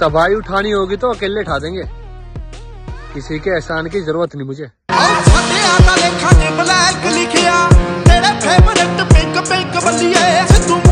तबाही उठानी होगी तो अकेले उठा देंगे। किसी के एहसान की ज़रूरत नहीं मुझे। ब्लैक लिखिया तेरे फेवरेट पिंक पिंक बलिए तू